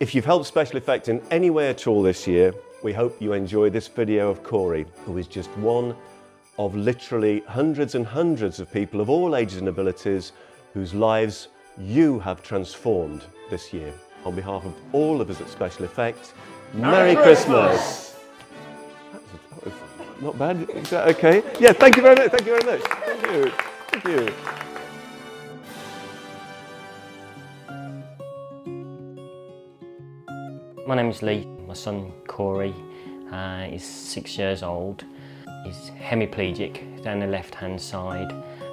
If you've helped SpecialEffect in any way at all this year, we hope you enjoy this video of Corey, who is just one of literally hundreds and hundreds of people of all ages and abilities whose lives you have transformed this year. On behalf of all of us at SpecialEffect, Merry, Christmas! That was not bad. Is that okay? Yeah, thank you very much. Thank you very much. Thank you. Thank you. My name is Lee. My son Corey uh, is six years old. He's hemiplegic down the left hand side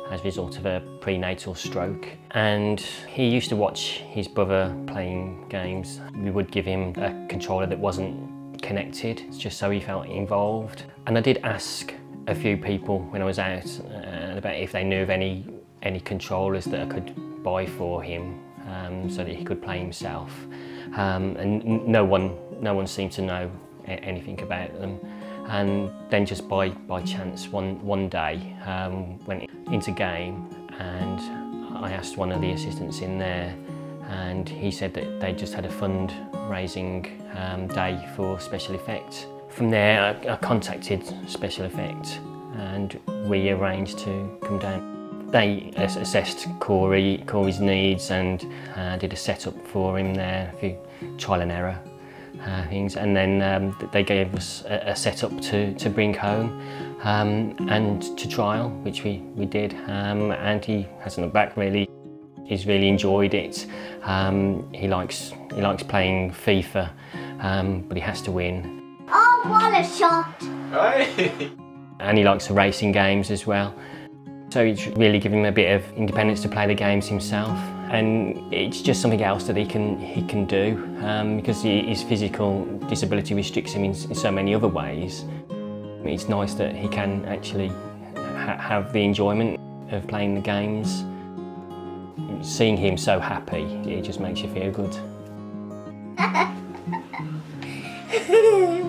as a result of a prenatal stroke. And he used to watch his brother playing games. We would give him a controller that wasn't connected just so he felt involved. And I did ask a few people when I was out uh, about if they knew of any any controllers that I could buy for him um, so that he could play himself. Um, and no one, no one seemed to know anything about them. And then just by, by chance, one, one day, um, went into GAME and I asked one of the assistants in there and he said that they just had a fundraising um, day for SpecialEffects. From there, I, I contacted SpecialEffects and we arranged to come down. They assessed Corey, Corey's needs and uh, did a setup for him there, a few trial and error uh, things, and then um, they gave us a, a setup to, to bring home um, and to trial, which we, we did, um, and he hasn't looked back really. He's really enjoyed it. Um, he likes he likes playing FIFA, um, but he has to win. Oh, what a shot! and he likes the racing games as well. So it's really giving him a bit of independence to play the games himself and it's just something else that he can he can do um, because he, his physical disability restricts him in, in, so many other ways. It's nice that he can actually ha have the enjoyment of playing the games. Seeing him so happy, it just makes you feel good.